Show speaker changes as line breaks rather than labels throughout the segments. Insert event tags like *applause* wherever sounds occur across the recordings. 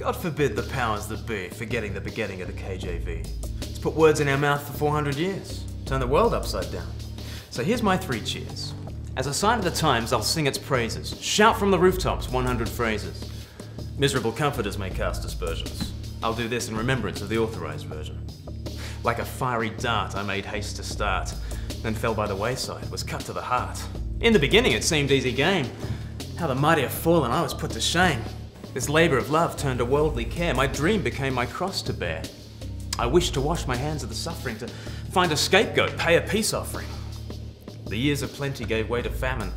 God forbid the powers that be forgetting the beginning of the KJV. It's put words in our mouth for 400 years, turn the world upside down. So here's my three cheers. As a sign of the times, I'll sing its praises, shout from the rooftops 100 phrases. Miserable comforters may cast aspersions. I'll do this in remembrance of the authorized version. Like a fiery dart, I made haste to start, then fell by the wayside, was cut to the heart. In the beginning, it seemed easy game. How the mighty have fallen, I was put to shame. This labor of love turned to worldly care. My dream became my cross to bear. I wished to wash my hands of the suffering, to find a scapegoat, pay a peace offering. The years of plenty gave way to famine.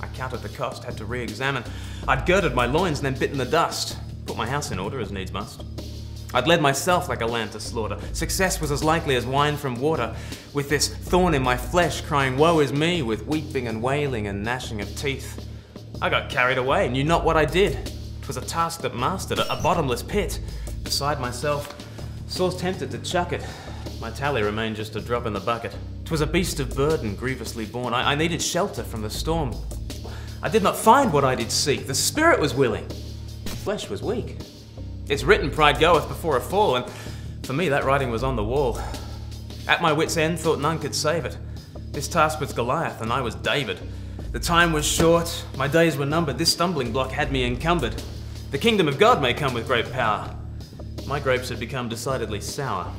I counted the cost, had to re examine. I'd girded my loins and then bitten the dust, put my house in order as needs must. I'd led myself like a lamb to slaughter. Success was as likely as wine from water. With this thorn in my flesh, crying, Woe is me, with weeping and wailing and gnashing of teeth. I got carried away, knew not what I did. 'Twas a task that mastered, a bottomless pit. Beside myself, sore tempted to chuck it. My tally remained just a drop in the bucket. 'Twas a beast of burden, grievously borne. I, I needed shelter from the storm. I did not find what I did seek. The spirit was willing, the flesh was weak. It's written, pride goeth before a fall, and for me that writing was on the wall. At my wits' end, thought none could save it. This task was Goliath, and I was David. The time was short, my days were numbered, this stumbling block had me encumbered. The kingdom of God may come with great power. My grapes had become decidedly sour.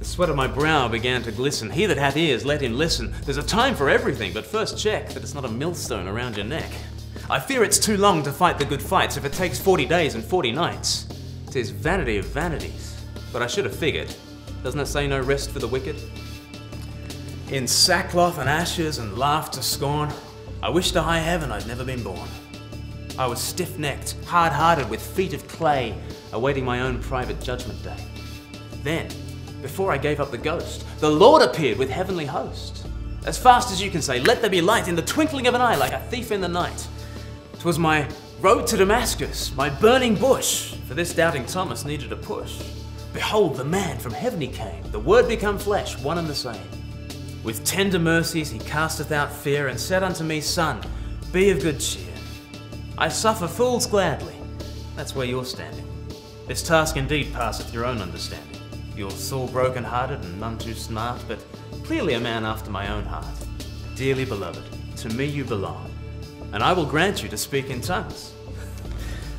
The sweat of my brow began to glisten. He that hath ears, let him listen. There's a time for everything, but first check that it's not a millstone around your neck. I fear it's too long to fight the good fights if it takes 40 days and 40 nights. 'Tis vanity of vanities. But I should have figured. Doesn't it say no rest for the wicked? In sackcloth and ashes and laugh to scorn, I wish to high heaven I'd never been born. I was stiff necked, hard hearted, with feet of clay, awaiting my own private judgment day. Then, before I gave up the ghost, the Lord appeared with heavenly host. As fast as you can say, let there be light in the twinkling of an eye, like a thief in the night. 'Twas my road to Damascus, my burning bush, for this doubting Thomas needed a push. Behold, the man from heaven he came, the word become flesh, one and the same. With tender mercies he casteth out fear, and said unto me, Son, be of good cheer. I suffer fools gladly. That's where you're standing. This task indeed passeth your own understanding. You're sore broken hearted and none too smart, but clearly a man after my own heart. Dearly beloved, to me you belong, and I will grant you to speak in tongues. *laughs*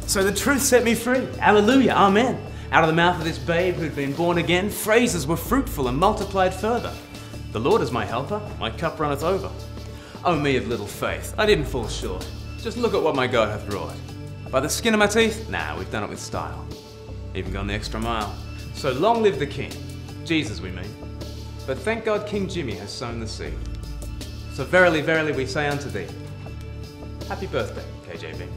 So the truth set me free. Alleluia, amen. Out of the mouth of this babe who'd been born again, phrases were fruitful and multiplied further. The Lord is my helper, my cup runneth over. O me of little faith, I didn't fall short. Just look at what my God hath wrought. By the skin of my teeth? Nah, we've done it with style. Even gone the extra mile. So long live the King. Jesus, we mean. But thank God King Jimmy has sown the seed. So verily, verily, we say unto thee, Happy birthday, KJV.